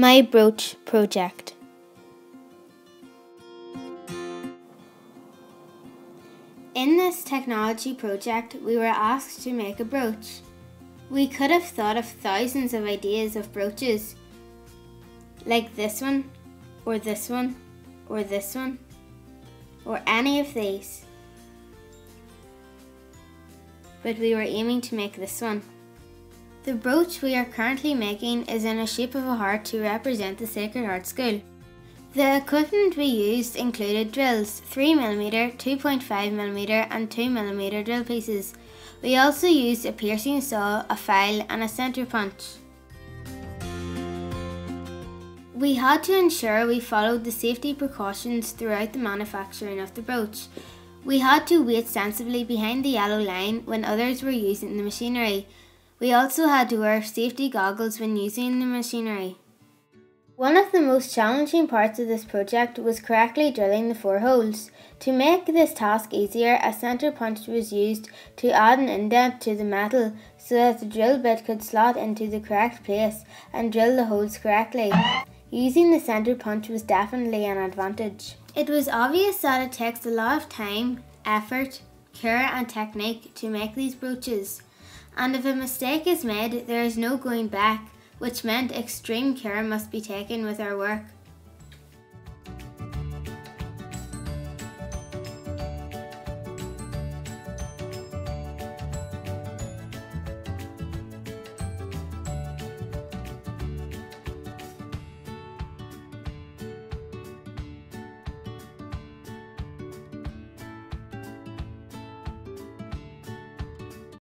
My Brooch Project. In this technology project, we were asked to make a brooch. We could have thought of thousands of ideas of brooches, like this one, or this one, or this one, or any of these. But we were aiming to make this one. The brooch we are currently making is in a shape of a heart to represent the Sacred Heart School. The equipment we used included drills, 3mm, 2.5mm and 2mm drill pieces. We also used a piercing saw, a file and a centre punch. We had to ensure we followed the safety precautions throughout the manufacturing of the brooch. We had to wait sensibly behind the yellow line when others were using the machinery. We also had to wear safety goggles when using the machinery. One of the most challenging parts of this project was correctly drilling the four holes. To make this task easier, a centre punch was used to add an indent to the metal so that the drill bit could slot into the correct place and drill the holes correctly. Using the centre punch was definitely an advantage. It was obvious that it takes a lot of time, effort, care and technique to make these brooches and if a mistake is made, there is no going back, which meant extreme care must be taken with our work.